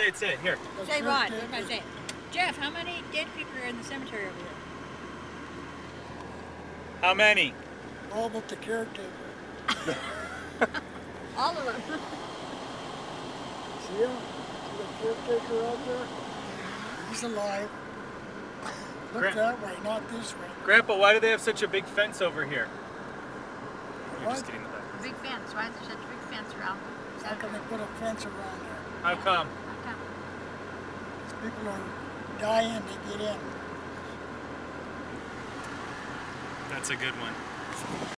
say it, say it. Here. Say what? What am I saying? Jeff, how many dead people are in the cemetery over there? How many? All but the caretaker. All of them. See him? See the caretaker out there? He's alive. Look Grant- that way, not this way. Grandpa, why do they have such a big fence over here? You're What? just kidding about that. Big fence. Why is there such a big fence around? the How can they cemetery? put a fence around there? How come? People are dying to get in. That's a good one.